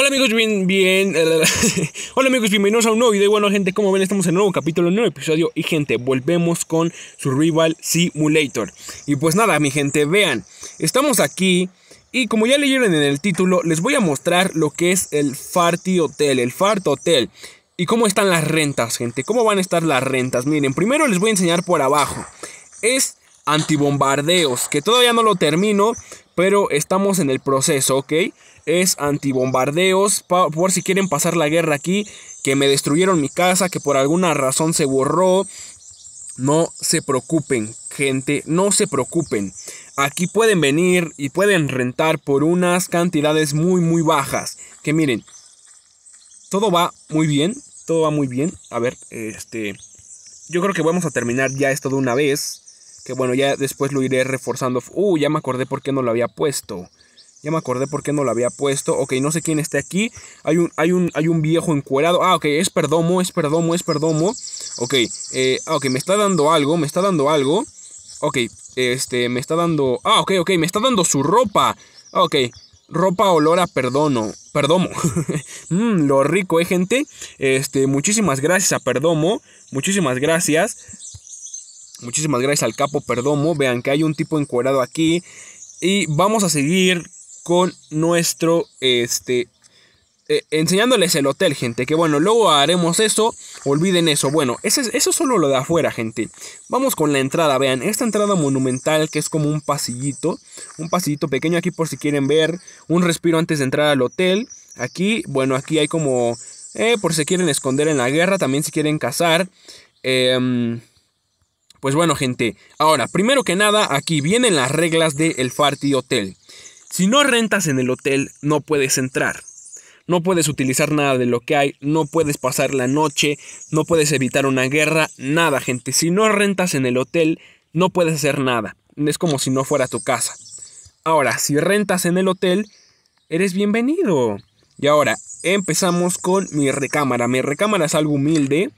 Hola amigos, bien, bien. Hola amigos, bienvenidos a un nuevo video. Bueno, gente, como ven, estamos en un nuevo capítulo, un nuevo episodio. Y gente, volvemos con Survival Simulator. Y pues nada, mi gente, vean, estamos aquí. Y como ya leyeron en el título, les voy a mostrar lo que es el Farty Hotel, el Fart Hotel. Y cómo están las rentas, gente. Cómo van a estar las rentas. Miren, primero les voy a enseñar por abajo. Es antibombardeos, que todavía no lo termino, pero estamos en el proceso, ¿ok? es antibombardeos, por si quieren pasar la guerra aquí, que me destruyeron mi casa, que por alguna razón se borró. No se preocupen, gente, no se preocupen. Aquí pueden venir y pueden rentar por unas cantidades muy, muy bajas. Que miren, todo va muy bien, todo va muy bien. A ver, este, yo creo que vamos a terminar ya esto de una vez. Que bueno, ya después lo iré reforzando. Uh, ya me acordé por qué no lo había puesto. Ya me acordé por qué no lo había puesto. Ok, no sé quién está aquí. Hay un, hay un, hay un viejo encuerado. Ah, ok, es Perdomo, es Perdomo, es Perdomo. Ok, eh, ah, ok, me está dando algo, me está dando algo. Ok, este, me está dando... Ah, ok, ok, me está dando su ropa. Ok, ropa olor a perdono. Perdomo. mm, lo rico, ¿eh, gente? Este, muchísimas gracias a Perdomo. Muchísimas gracias. Muchísimas gracias al capo Perdomo. Vean que hay un tipo encuerado aquí. Y vamos a seguir con nuestro, este, eh, enseñándoles el hotel, gente. Que bueno, luego haremos eso. Olviden eso. Bueno, eso es solo lo de afuera, gente. Vamos con la entrada. Vean, esta entrada monumental que es como un pasillito. Un pasillito pequeño aquí por si quieren ver. Un respiro antes de entrar al hotel. Aquí, bueno, aquí hay como... Eh, por si quieren esconder en la guerra. También si quieren cazar. Em, pues bueno, gente. Ahora, primero que nada, aquí vienen las reglas del Farty Hotel. Si no rentas en el hotel, no puedes entrar. No puedes utilizar nada de lo que hay, no puedes pasar la noche, no puedes evitar una guerra, nada, gente. Si no rentas en el hotel, no puedes hacer nada. Es como si no fuera tu casa. Ahora, si rentas en el hotel, eres bienvenido. Y ahora, empezamos con mi recámara. Mi recámara es algo humilde.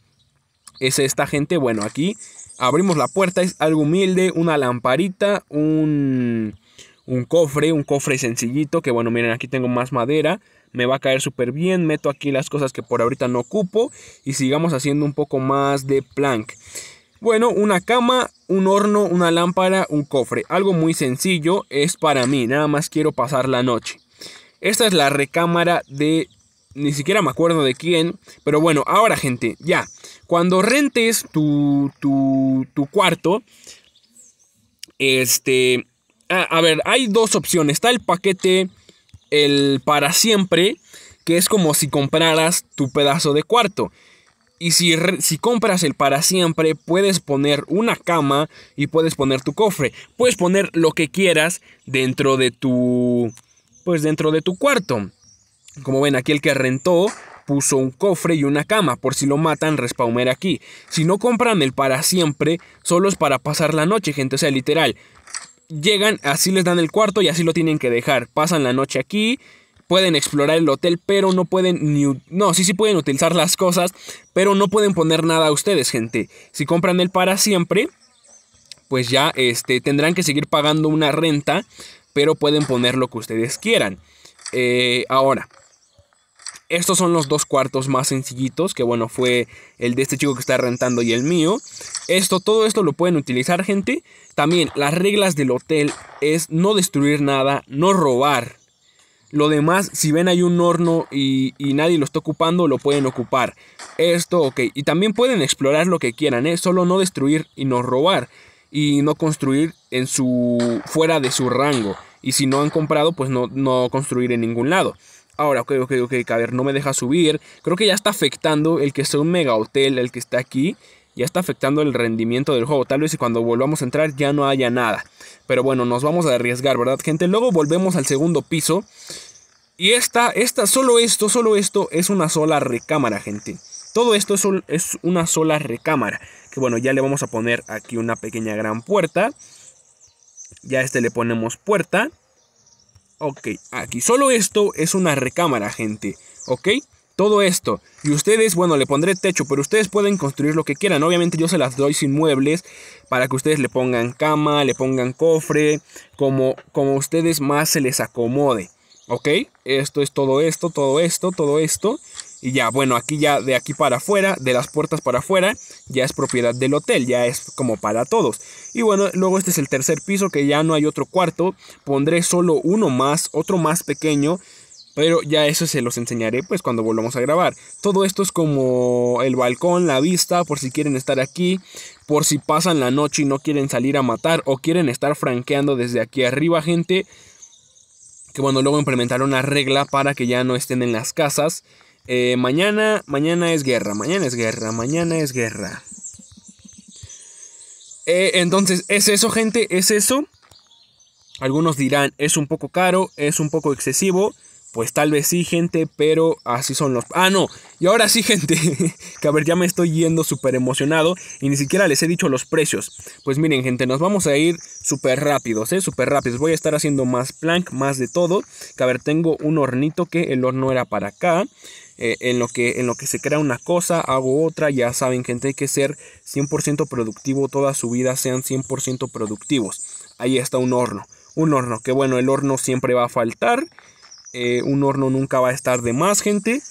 Es esta gente, bueno, aquí abrimos la puerta, es algo humilde, una lamparita, un un cofre, un cofre sencillito, que bueno, miren, aquí tengo más madera, me va a caer súper bien, meto aquí las cosas que por ahorita no ocupo y sigamos haciendo un poco más de plank. Bueno, una cama, un horno, una lámpara, un cofre, algo muy sencillo, es para mí, nada más quiero pasar la noche. Esta es la recámara de... Ni siquiera me acuerdo de quién. Pero bueno, ahora gente, ya. Cuando rentes tu, tu, tu cuarto, este, a ver, hay dos opciones. Está el paquete, el para siempre, que es como si compraras tu pedazo de cuarto. Y si, si, compras el para siempre, puedes poner una cama y puedes poner tu cofre. Puedes poner lo que quieras dentro de tu. Pues dentro de tu cuarto. Como ven, aquí el que rentó puso un cofre y una cama. Por si lo matan, respawner aquí. Si no compran el para siempre, solo es para pasar la noche, gente. O sea, literal llegan, así les dan el cuarto y así lo tienen que dejar. Pasan la noche aquí, pueden explorar el hotel, pero no pueden ni... No, sí, sí pueden utilizar las cosas, pero no pueden poner nada a ustedes, gente. Si compran el para siempre, pues ya este, tendrán que seguir pagando una renta, pero pueden poner lo que ustedes quieran. Eh, ahora, estos son los dos cuartos más sencillitos, que bueno, fue el de este chico que está rentando y el mío. Esto, todo esto lo pueden utilizar, gente. También las reglas del hotel es no destruir nada, no robar. Lo demás, si ven hay un horno y, nadie lo está ocupando, lo pueden ocupar. Esto, ok. Y también pueden explorar lo que quieran, ¿eh? Solo no destruir y no robar. Y no construir en su. fuera de su rango. Y si no han comprado, pues no, no construir en ningún lado. Ahora, ok, ok, ok, a ver, no me deja subir. Creo que ya está afectando el que sea un mega hotel, el que está aquí. Ya está afectando el rendimiento del juego. Tal vez cuando volvamos a entrar ya no haya nada. Pero bueno, nos vamos a arriesgar, ¿verdad, gente? Luego volvemos al segundo piso. Y esta, esta, solo esto, solo esto es una sola recámara, gente. Todo esto es, es una sola recámara. Que bueno, ya le vamos a poner aquí una pequeña gran puerta. Ya a este le ponemos puerta. Ok, aquí solo esto es una recámara, gente. Ok, todo esto. Y ustedes, bueno, le pondré techo, pero ustedes pueden construir lo que quieran. Obviamente yo se las doy sin muebles para que ustedes le pongan cama, le pongan cofre, como, como ustedes más se les acomode. ¿Ok? Esto es todo esto, todo esto, todo esto. Y ya, bueno, aquí ya de aquí para afuera, de las puertas para afuera, ya es propiedad del hotel, ya es como para todos. Y bueno, luego este es el tercer piso, que ya no hay otro cuarto. Pondré solo uno más, otro más pequeño. Pero ya eso se los enseñaré pues cuando volvamos a grabar. Todo esto es como el balcón, la vista, por si quieren estar aquí, por si pasan la noche y no quieren salir a matar o quieren estar franqueando desde aquí arriba, gente. Que bueno, luego implementar una regla para que ya no estén en las casas. Eh, mañana, mañana es guerra, mañana es guerra, mañana es guerra. Eh, entonces, es eso, gente, es eso. Algunos dirán, es un poco caro, es un poco excesivo. Pues tal vez sí, gente, pero así son los... Ah, no. Y ahora sí, gente. que a ver, ya me estoy yendo súper emocionado. Y ni siquiera les he dicho los precios. Pues miren, gente, nos vamos a ir súper rápidos, ¿eh? Súper rápidos. Voy a estar haciendo más plank, más de todo. Que a ver, tengo un hornito que el horno era para acá. Eh, en, lo que, en lo que se crea una cosa, hago otra. Ya saben, gente, hay que ser 100% productivo. Toda su vida sean 100% productivos. Ahí está un horno. Un horno, que bueno, el horno siempre va a faltar. Eh, un horno nunca va a estar de más, gente.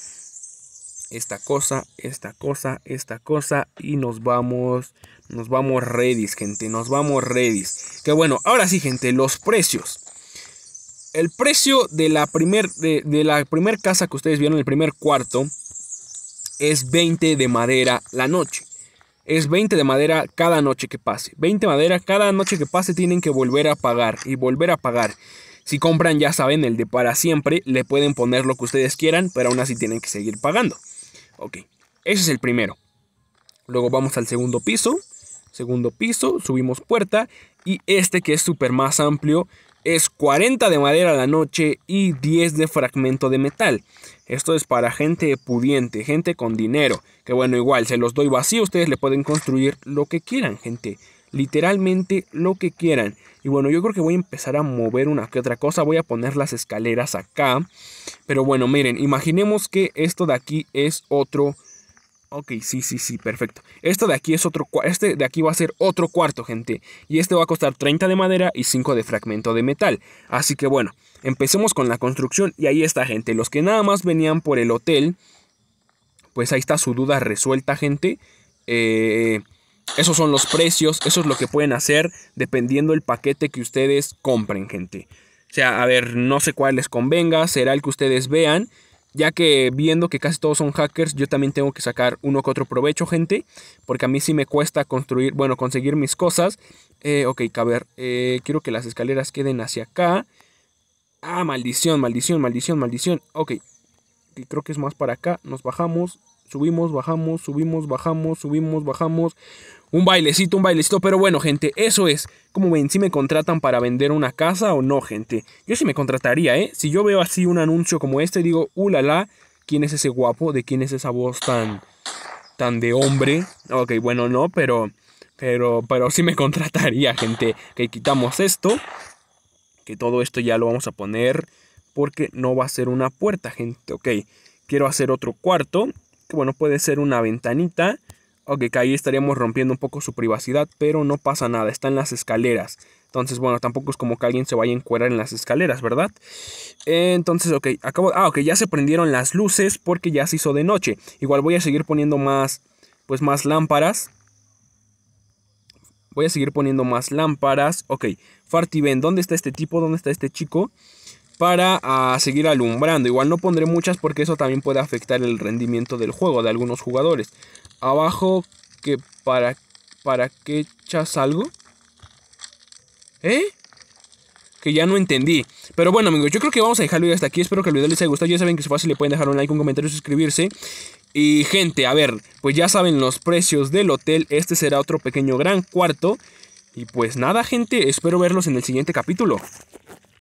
Esta cosa, esta cosa, esta cosa. Y nos vamos, nos vamos ready, gente. Nos vamos ready. Que bueno, ahora sí, gente, los precios. El precio de la primer, de, la primer casa que ustedes vieron, el primer cuarto, es 20 de madera la noche. Es 20 de madera cada noche que pase. 20 de madera cada noche que pase tienen que volver a pagar y volver a pagar. Si compran, ya saben, el de para siempre, le pueden poner lo que ustedes quieran, pero aún así tienen que seguir pagando. Ok, ese es el primero. Luego vamos al segundo piso. Segundo piso, subimos puerta. Y este que es súper más amplio es 40 de madera a la noche y 10 de fragmento de metal. Esto es para gente pudiente, gente con dinero. Que bueno, igual se los doy vacío, ustedes le pueden construir lo que quieran, gente. Literalmente lo que quieran. Y bueno, yo creo que voy a empezar a mover una que otra cosa. Voy a poner las escaleras acá. Pero bueno, miren, imaginemos que esto de aquí es otro... Ok, sí, sí, sí, perfecto. Esto de aquí es otro Este de aquí va a ser otro cuarto, gente. Y este va a costar 30 de madera y 5 de fragmento de metal. Así que bueno, empecemos con la construcción. Y ahí está, gente. Los que nada más venían por el hotel. Pues ahí está su duda resuelta, gente. Eh, esos son los precios, eso es lo que pueden hacer dependiendo el paquete que ustedes compren, gente. O sea, a ver, no sé cuál les convenga, será el que ustedes vean. Ya que viendo que casi todos son hackers, yo también tengo que sacar uno que otro provecho, gente. Porque a mí sí me cuesta construir, bueno, conseguir mis cosas. Eh, ok, a ver, eh, quiero que las escaleras queden hacia acá. Ah, maldición, maldición, maldición, maldición. Ok, creo que es más para acá. Nos bajamos, subimos, bajamos, subimos, bajamos, subimos, bajamos. Un bailecito, un bailecito. Pero bueno, gente, eso es. Como ven, si me contratan para vender una casa o no, gente. Yo sí me contrataría, ¿eh? Si yo veo así un anuncio como este, digo, uh, la, ¿quién es ese guapo? ¿De quién es esa voz tan, tan de hombre? Ok, bueno, no, pero, pero, pero sí me contrataría, gente. Que quitamos esto. Que todo esto ya lo vamos a poner porque no va a ser una puerta, gente. Ok, quiero hacer otro cuarto que bueno, puede ser una ventanita. Ok, que ahí estaríamos rompiendo un poco su privacidad, pero no pasa nada, está en las escaleras. Entonces, bueno, tampoco es como que alguien se vaya a encuadrar en las escaleras, ¿verdad? Entonces, ok, acabo... Ah, ok, ya se prendieron las luces porque ya se hizo de noche. Igual voy a seguir poniendo más, pues más lámparas. Voy a seguir poniendo más lámparas. Ok, Fartiven, ¿dónde está este tipo? ¿Dónde está este chico? Para ah, seguir alumbrando. Igual no pondré muchas porque eso también puede afectar el rendimiento del juego de algunos jugadores. Abajo, que para, para qué echas algo. ¿Eh? Que ya no entendí. Pero bueno, amigos, yo creo que vamos a dejarlo hasta aquí. Espero que el video les haya gustado. Ya saben que es fácil, le pueden dejar un like, un comentario, suscribirse. Y gente, a ver, pues ya saben los precios del hotel. Este será otro pequeño gran cuarto. Y pues nada, gente, espero verlos en el siguiente capítulo.